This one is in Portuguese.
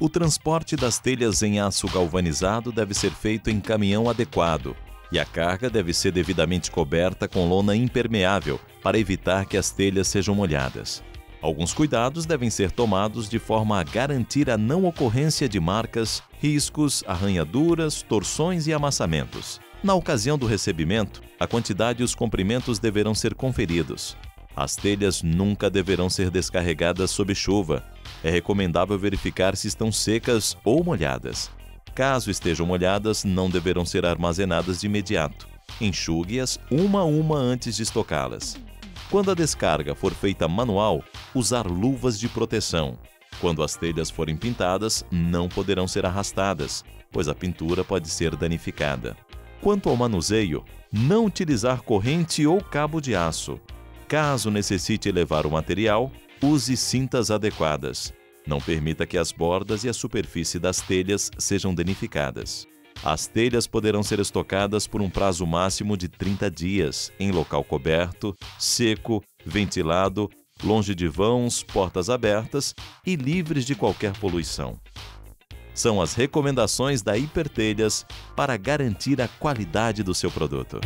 O transporte das telhas em aço galvanizado deve ser feito em caminhão adequado e a carga deve ser devidamente coberta com lona impermeável para evitar que as telhas sejam molhadas. Alguns cuidados devem ser tomados de forma a garantir a não ocorrência de marcas, riscos, arranhaduras, torções e amassamentos. Na ocasião do recebimento, a quantidade e os comprimentos deverão ser conferidos. As telhas nunca deverão ser descarregadas sob chuva. É recomendável verificar se estão secas ou molhadas. Caso estejam molhadas, não deverão ser armazenadas de imediato. Enxugue-as uma a uma antes de estocá-las. Quando a descarga for feita manual, usar luvas de proteção. Quando as telhas forem pintadas, não poderão ser arrastadas, pois a pintura pode ser danificada. Quanto ao manuseio, não utilizar corrente ou cabo de aço. Caso necessite levar o material, use cintas adequadas. Não permita que as bordas e a superfície das telhas sejam danificadas. As telhas poderão ser estocadas por um prazo máximo de 30 dias, em local coberto, seco, ventilado, longe de vãos, portas abertas e livres de qualquer poluição. São as recomendações da Hipertelhas para garantir a qualidade do seu produto.